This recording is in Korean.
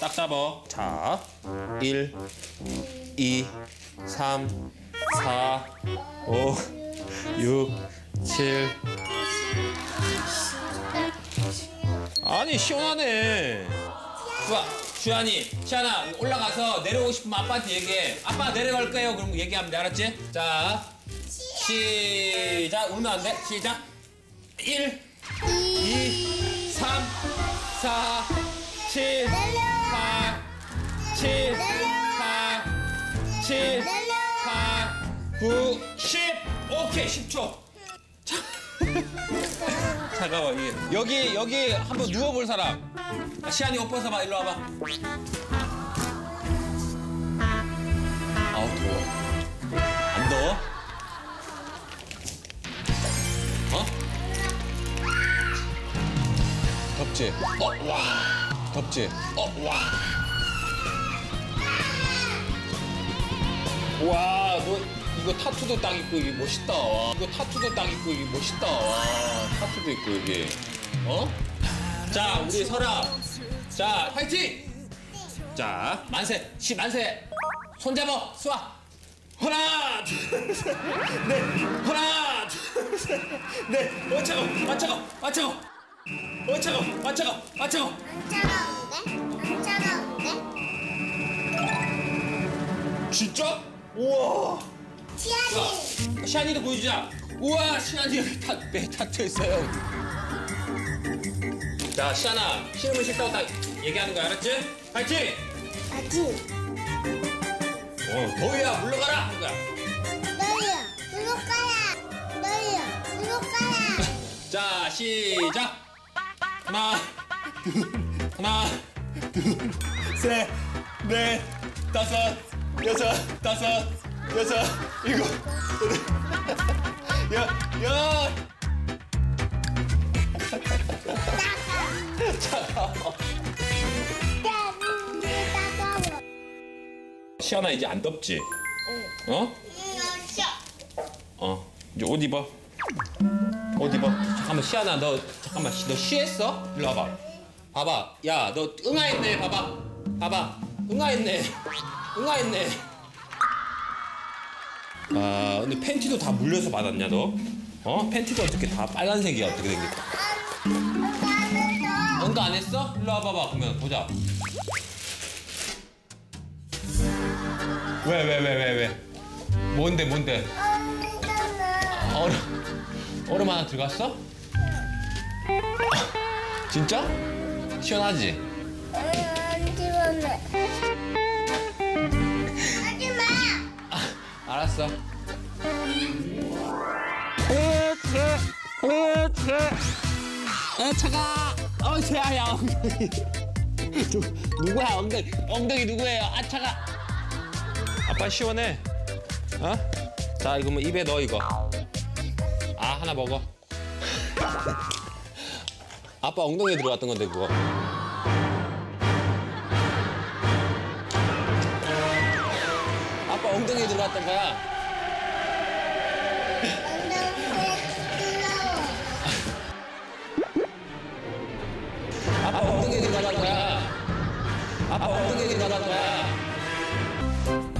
딱 잡아. 자, 1, 2, 3, 4, 5, 6, 7. 아니, 시원하네. 좋아. 주한이, 시안아, 올라가서 내려오고 싶으면 아빠한테 얘기해. 아빠 내려갈 거예요. 그럼 얘기하면 돼. 알았지? 자, 시작. 울면 안 돼. 시작. 1, 2, 3, 4, 9, 10. 오케이, 10초. 자, 잠깐만, 이게. 여기, 여기 한번 누워볼 사람. 아, 시안이 옷 벗어봐, 일로 와봐. 아우, 더워. 안 더워? 어? 덥지? 어, 와. 덥지? 어, 와. 와, 너 이거 타투도 딱 있고 이게 멋있다. 와. 이거 타투도 딱 있고 이게 멋있다. 와, 타투도 있고 이게. 어? 자, 우리 설아. 자, 파이팅! 자, 만세, 시 만세. 손 잡아, 수아. 하나, 둘, 셋, 넷. 하나, 둘, 셋, 넷. 어, 차가, 아, 차가, 아, 차가. 어, 차가, 아, 차가, 아, 차가. 안 차가운데? 안 차가운데? 진짜? 우와. 치아지 시안이도 보여주자. 우와, 시안이 배 타투 있어요. 자, 시안아, 싫으면 싫다고 딱 얘기하는 거야, 알았지? 파이팅! 아지 어, 더위야, 물러가라! 하는 거야. 너희야 구독가야 너희야 구독가야 자, 시작! 하나, 둘, 하나, 둘, 셋, 넷, 다섯, 여섯, 다섯, 여섯, 일곱, 여덟, 여, 여. 따가워 시안아, 이제 안 덥지? 어? 어, 이제 옷 입어. 옷 입어. 잠깐만, 시안아, 너, 잠깐만, 너 쉬했어? 일로 와봐. 봐봐. 야, 너 응아했네, 봐봐. 봐봐. 응아했네. 응아했네. 아, 근데 팬티도 다 물려서 받았냐, 너? 어? 팬티도 어떻게 다 빨간색이야, 어떻게 된 게? 응가 안 했어? 일로 와봐봐, 그러면 보자. 왜, 왜, 왜, 왜, 왜? 뭔데, 뭔데? 얼음, 얼음 하나 들어갔어? 진짜? 시원하지? 안 집어내 알았어. 어, 차가. 어, 새아야 엉덩이. 누, 누구야 엉덩이? 엉덩이 누구예요? 아 차가. 아빠 시원해. 어? 자 이거 뭐 입에 넣어 이거. 아 하나 먹어. 아빠 엉덩이에 들어갔던 건데 그거. 엉덩이 들어갔던 거야. 아빠 엉덩이에 들어간 거야. 아빠 엉덩이 들어간 거야.